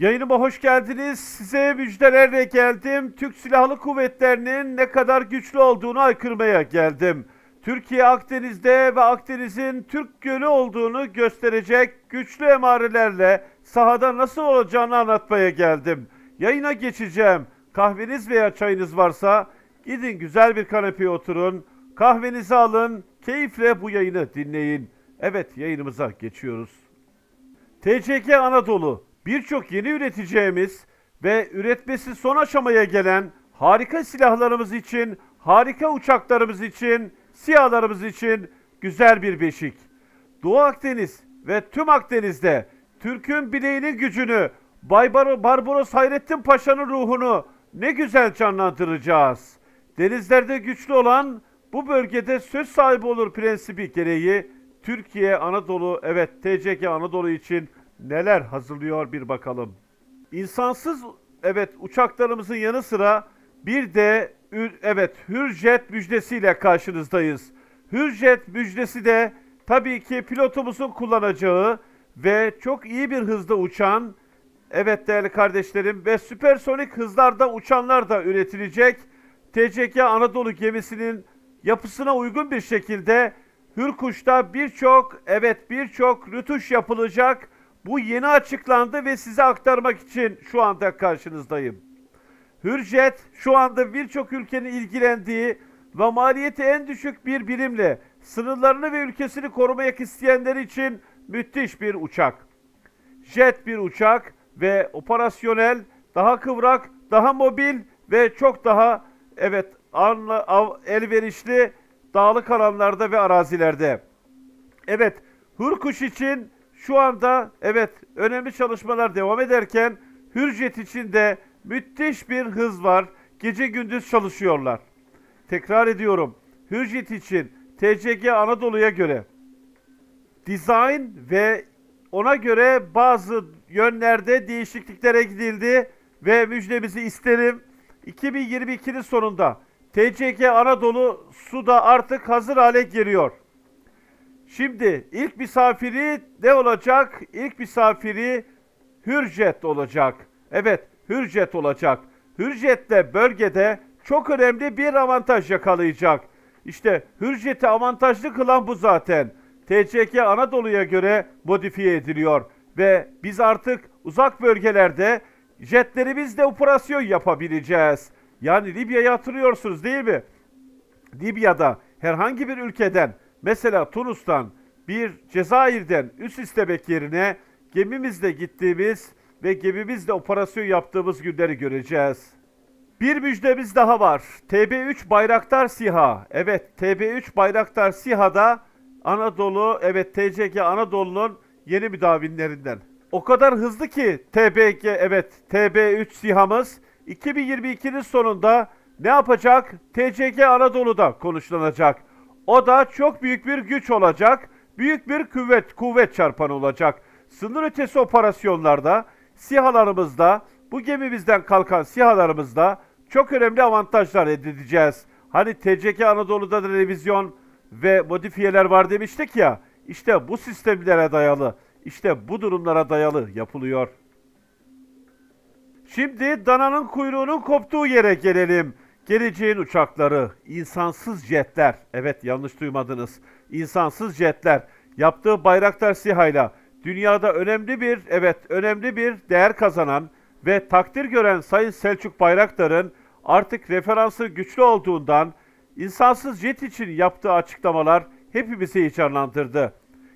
Yayınıma hoş geldiniz. Size müjdelerle geldim. Türk Silahlı Kuvvetleri'nin ne kadar güçlü olduğunu aykırmaya geldim. Türkiye Akdeniz'de ve Akdeniz'in Türk Gölü olduğunu gösterecek güçlü emarelerle sahada nasıl olacağını anlatmaya geldim. Yayına geçeceğim. Kahveniz veya çayınız varsa gidin güzel bir kanepeye oturun. Kahvenizi alın. Keyifle bu yayını dinleyin. Evet yayınımıza geçiyoruz. TCK Anadolu birçok yeni üreteceğimiz ve üretmesi son aşamaya gelen harika silahlarımız için, harika uçaklarımız için, sihalarımız için güzel bir beşik. Doğu Akdeniz ve tüm Akdeniz'de Türk'ün bileğinin gücünü, Baybar Barbaros Hayrettin Paşa'nın ruhunu ne güzel canlandıracağız. Denizlerde güçlü olan bu bölgede söz sahibi olur prensibi gereği Türkiye Anadolu evet TCK Anadolu için neler hazırlıyor bir bakalım. İnsansız evet uçaklarımızın yanı sıra bir de evet Hürjet müjdesiyle karşınızdayız. Hürjet müjdesi de tabii ki pilotumuzun kullanacağı ve çok iyi bir hızda uçan evet değerli kardeşlerim ve süpersonik hızlarda uçanlar da üretilecek. TCK Anadolu gemisinin yapısına uygun bir şekilde Hürkuş'ta birçok evet birçok rütuş yapılacak. Bu yeni açıklandı ve size aktarmak için şu anda karşınızdayım. Hürjet şu anda birçok ülkenin ilgilendiği ve maliyeti en düşük bir birimle sınırlarını ve ülkesini korumak isteyenler için müthiş bir uçak. Jet bir uçak ve operasyonel, daha kıvrak, daha mobil ve çok daha evet anla, av, elverişli dağlık alanlarda ve arazilerde. Evet, Hürkuş için şu anda evet önemli çalışmalar devam ederken Hürjet için de müthiş bir hız var. Gece gündüz çalışıyorlar. Tekrar ediyorum. Hürjet için TCG Anadolu'ya göre dizayn ve ona göre bazı yönlerde değişikliklere gidildi ve müjdemizi isterim. 2022'nin sonunda TCG Anadolu suda artık hazır hale geliyor. Şimdi ilk misafiri ne olacak? İlk misafiri Hürjet olacak. Evet, Hürjet olacak. Hürjet de bölgede çok önemli bir avantaj yakalayacak. İşte Hürjet'i avantajlı kılan bu zaten. TCK Anadolu'ya göre modifiye ediliyor ve biz artık uzak bölgelerde jetlerimizle operasyon yapabileceğiz. Yani Libya'yı hatırlıyorsunuz değil mi? Libya'da herhangi bir ülkeden mesela Tunus'tan bir Cezayir'den üst istemek yerine gemimizle gittiğimiz ve gemimizle operasyon yaptığımız günleri göreceğiz. Bir müjdemiz daha var. TB3 Bayraktar SİHA. Evet TB3 Bayraktar SİHA'da Anadolu, evet TCG Anadolu'nun yeni müdavinlerinden. O kadar hızlı ki TBG, evet TB3 SİHA'mız 2022'nin sonunda ne yapacak? TCG Anadolu'da konuşlanacak. O da çok büyük bir güç olacak. Büyük bir kuvvet, kuvvet çarpanı olacak. Sınır ötesi operasyonlarda, SİHA'larımızda, bu gemimizden kalkan SİHA'larımızda çok önemli avantajlar elde edeceğiz. Hani TCG Anadolu'da da revizyon ve modifiyeler var demiştik ya. İşte bu sistemlere dayalı, işte bu durumlara dayalı yapılıyor. Şimdi dananın kuyruğunun koptuğu yere gelelim. Geleceğin uçakları, insansız jetler. Evet yanlış duymadınız. İnsansız jetler. Yaptığı Bayraktar SİHA'yla dünyada önemli bir, evet önemli bir değer kazanan ve takdir gören Sayın Selçuk Bayraktar'ın artık referansı güçlü olduğundan insansız jet için yaptığı açıklamalar hepimizi heyecanlandırdı.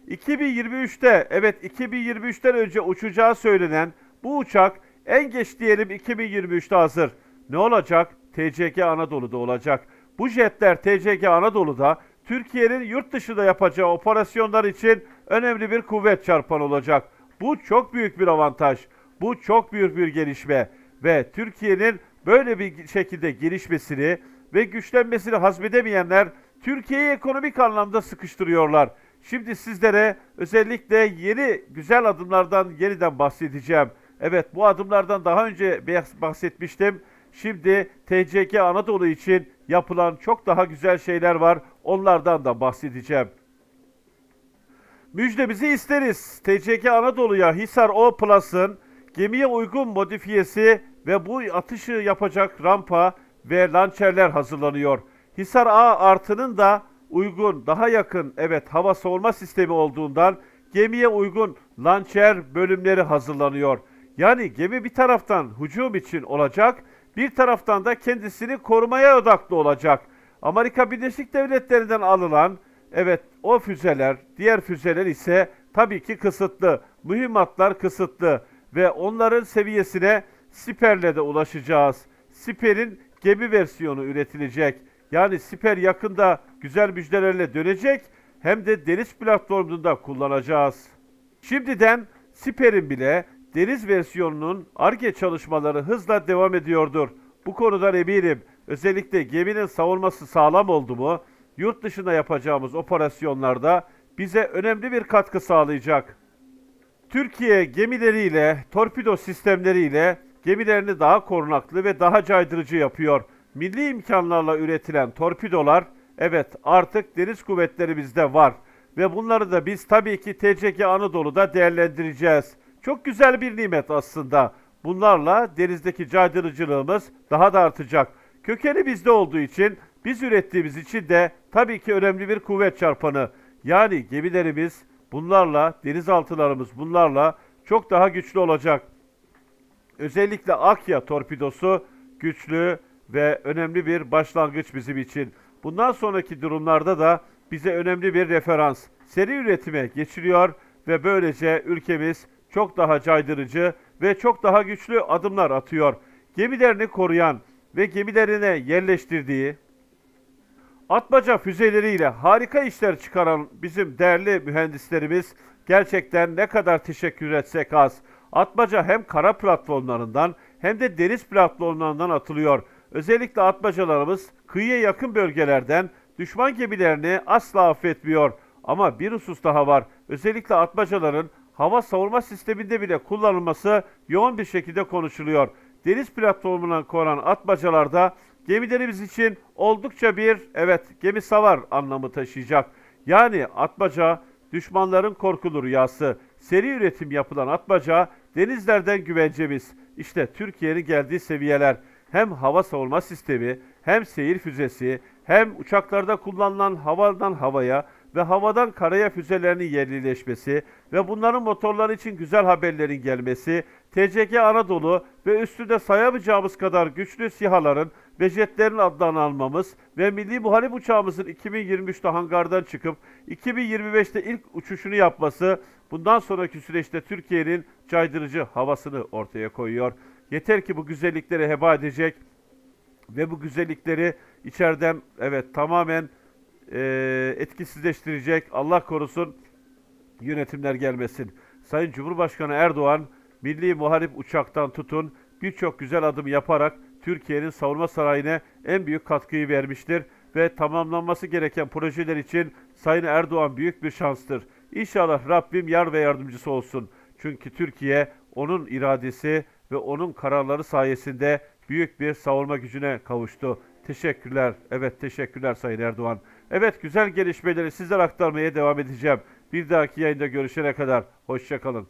2023'te, evet 2023'ten önce uçacağı söylenen bu uçak en geç diyelim 2023'te hazır. Ne olacak? TCG Anadolu'da olacak. Bu jetler TCG Anadolu'da Türkiye'nin yurt dışında yapacağı operasyonlar için önemli bir kuvvet çarpan olacak. Bu çok büyük bir avantaj. Bu çok büyük bir gelişme ve Türkiye'nin böyle bir şekilde gelişmesini ve güçlenmesini hazmedemeyenler Türkiye'yi ekonomik anlamda sıkıştırıyorlar. Şimdi sizlere özellikle yeni güzel adımlardan yeniden bahsedeceğim. Evet bu adımlardan daha önce bahsetmiştim. Şimdi TCK Anadolu için yapılan çok daha güzel şeyler var. Onlardan da bahsedeceğim. Müjdemizi isteriz. TCK Anadolu'ya Hisar O Plus'ın gemiye uygun modifiyesi ve bu atışı yapacak rampa ve lançerler hazırlanıyor. Hisar A artının da uygun, daha yakın evet hava savunma sistemi olduğundan gemiye uygun lançer bölümleri hazırlanıyor. Yani gemi bir taraftan hücum için olacak, bir taraftan da kendisini korumaya odaklı olacak. Amerika Birleşik Devletleri'nden alınan evet o füzeler, diğer füzeler ise tabii ki kısıtlı. Mühimmatlar kısıtlı ve onların seviyesine Siper'le de ulaşacağız. Siper'in gemi versiyonu üretilecek. Yani Siper yakında güzel müjdelerle dönecek hem de deniz platformunda kullanacağız. Şimdiden Siper'in bile deniz versiyonunun ARGE çalışmaları hızla devam ediyordur. Bu konudan eminim. Özellikle geminin savunması sağlam oldu mu, yurt dışında yapacağımız operasyonlarda bize önemli bir katkı sağlayacak. Türkiye gemileriyle, torpido sistemleriyle gemilerini daha korunaklı ve daha caydırıcı yapıyor. Milli imkanlarla üretilen torpidolar evet artık deniz kuvvetlerimizde var ve bunları da biz tabii ki TCG Anadolu'da değerlendireceğiz. Çok güzel bir nimet aslında. Bunlarla denizdeki caydırıcılığımız daha da artacak. Kökeni bizde olduğu için, biz ürettiğimiz için de tabii ki önemli bir kuvvet çarpanı. Yani gemilerimiz bunlarla, denizaltılarımız bunlarla çok daha güçlü olacak. Özellikle Akya torpidosu güçlü ve önemli bir başlangıç bizim için. Bundan sonraki durumlarda da bize önemli bir referans. Seri üretime geçiliyor ve böylece ülkemiz çok daha caydırıcı ve çok daha güçlü adımlar atıyor. Gemilerini koruyan ve gemilerine yerleştirdiği Atmaca füzeleriyle harika işler çıkaran bizim değerli mühendislerimiz gerçekten ne kadar teşekkür etsek az. Atmaca hem kara platformlarından hem de deniz platformlarından atılıyor. Özellikle atmacalarımız kıyıya yakın bölgelerden düşman gemilerini asla affetmiyor. Ama bir husus daha var. Özellikle atmacaların hava savunma sisteminde bile kullanılması yoğun bir şekilde konuşuluyor. Deniz platformuna konan atmacalarda gemilerimiz için oldukça bir evet gemi savar anlamı taşıyacak. Yani atmaca düşmanların korkulu rüyası. Seri üretim yapılan atmaca denizlerden güvencemiz. İşte Türkiye'nin geldiği seviyeler hem hava savunma sistemi hem seyir füzesi hem uçaklarda kullanılan havadan havaya ve havadan karaya füzelerinin yerlileşmesi ve bunların motorları için güzel haberlerin gelmesi, TCG Anadolu ve üstünde sayamayacağımız kadar güçlü sihaların ve jetlerin adlarını almamız ve milli muharip uçağımızın 2023'te hangardan çıkıp 2025'te ilk uçuşunu yapması bundan sonraki süreçte Türkiye'nin caydırıcı havasını ortaya koyuyor. Yeter ki bu güzellikleri heba edecek ve bu güzellikleri içeriden evet tamamen e, etkisizleştirecek Allah korusun yönetimler gelmesin. Sayın Cumhurbaşkanı Erdoğan milli muharip uçaktan tutun birçok güzel adım yaparak Türkiye'nin savunma sanayine en büyük katkıyı vermiştir ve tamamlanması gereken projeler için Sayın Erdoğan büyük bir şanstır. İnşallah Rabbim yar ve yardımcısı olsun. Çünkü Türkiye onun iradesi ve onun kararları sayesinde büyük bir savunma gücüne kavuştu. Teşekkürler. Evet teşekkürler Sayın Erdoğan. Evet güzel gelişmeleri sizlere aktarmaya devam edeceğim. Bir dahaki yayında görüşene kadar hoşçakalın.